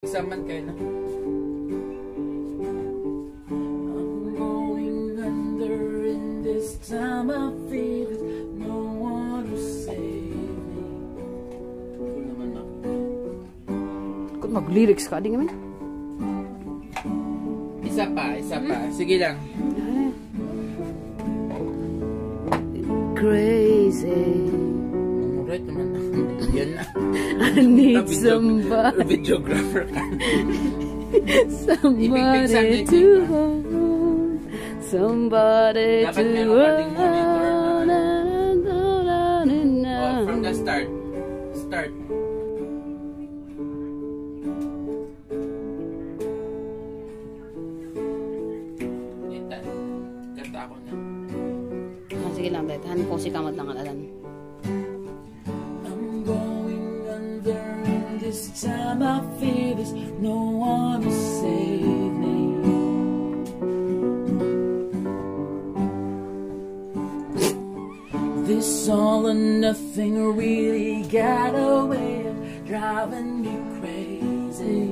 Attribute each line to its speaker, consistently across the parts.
Speaker 1: Saman kayo na.
Speaker 2: I'm going under in this time I feel it. No one to save me.
Speaker 1: Cool naman na.
Speaker 3: Kung mag-lyrics ka, di naman.
Speaker 1: Isa pa, isa pa. Sige lang.
Speaker 3: Crazy.
Speaker 1: Right naman na. Yan na.
Speaker 3: I need somebody,
Speaker 1: Videographer ka.
Speaker 3: somebody to hold. Somebody
Speaker 1: Dapat
Speaker 3: to hold.
Speaker 1: ano. Oh, from the start. Start. Kata ako na.
Speaker 3: Ah, sige lang, dahil han ko si kamad lang alalan.
Speaker 2: Time I feel there's no one to save me. This all or nothing really got a way of driving me crazy.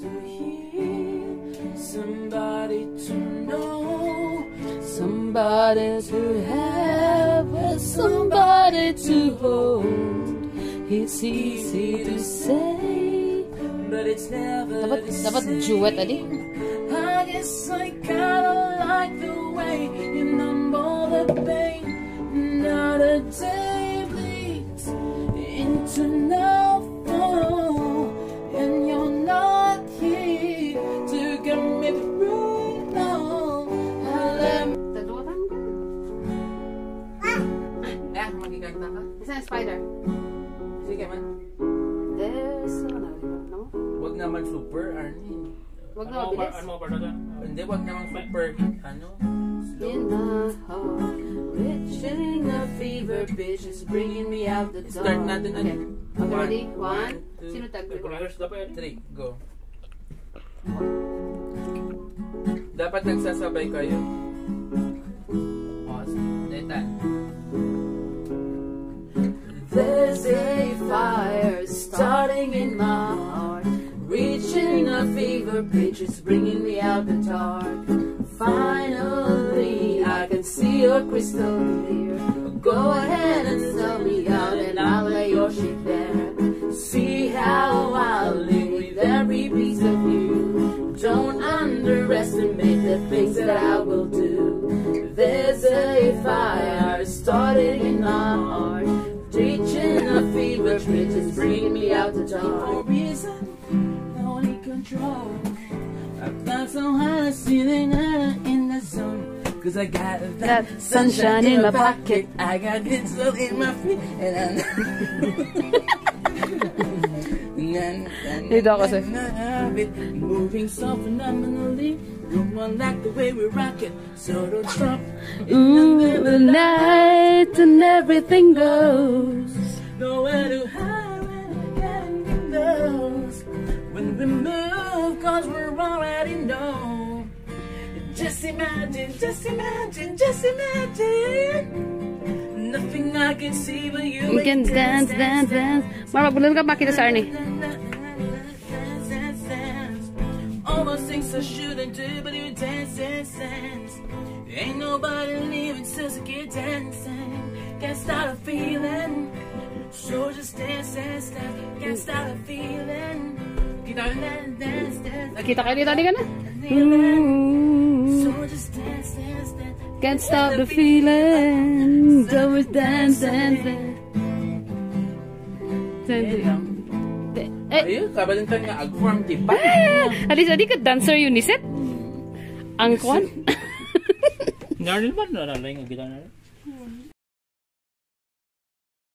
Speaker 2: To somebody to know, somebody to have, and somebody to hold. It's easy to say, but it's never
Speaker 3: Dapat,
Speaker 2: the
Speaker 3: dapat
Speaker 2: same.
Speaker 3: duet, adi?
Speaker 2: I guess I kinda like the way you numb the pain. Not a day
Speaker 1: Magkikanta ka?
Speaker 3: Isa spider.
Speaker 1: Sige man.
Speaker 3: There's ano, ano?
Speaker 1: Huwag naman super, Arnie.
Speaker 3: Wag na mabilis.
Speaker 4: Ano mo pa doon?
Speaker 1: Hindi, huwag naman super. Ano? Slow.
Speaker 3: In my heart, reaching a fever pitch is bringing me out the dark.
Speaker 1: Start natin
Speaker 3: Okay.
Speaker 1: ano?
Speaker 3: Okay, ready?
Speaker 1: One, two,
Speaker 3: Sino tag?
Speaker 1: Three, go. Dapat nagsasabay kayo.
Speaker 2: There's a fire starting in my heart, reaching a fever pitch, it's bringing me out the dark. Finally, I can see your crystal clear. Go ahead and sell me out, and I'll me out the dark. For reason, only control. I fly so high, ceiling in the zone. Cause I got that,
Speaker 3: Got sunshine in my pocket.
Speaker 2: I got pencil in my feet. And I
Speaker 3: Dito ako, sir.
Speaker 2: Moving so phenomenally. You want like the way we rock it. So don't stop.
Speaker 3: Ooh, the night and everything goes.
Speaker 2: Nowhere to hide Just imagine, just imagine, just imagine. Nothing I can see but you.
Speaker 3: You can dance, dance, dance. Mar, magbulan ka makita sa Arnie.
Speaker 2: All those things I shouldn't do, but you dance, dance, dance. Ain't nobody leaving, says I get dancing. Can't start a feeling. So just dance, dance, dance. Can't start a feeling. Kita dance, dance, dance.
Speaker 3: Nakita kayo dito, di ka na?
Speaker 2: So
Speaker 3: Ooh, can't stop the feeling. Always dance, dance, dance. Dance. Eh,
Speaker 1: Ayun, kabalintan nga agform, di?
Speaker 3: Alis, adi ka dancer uniset? Ang kwan?
Speaker 4: Naril ba? Naralay nga kita na.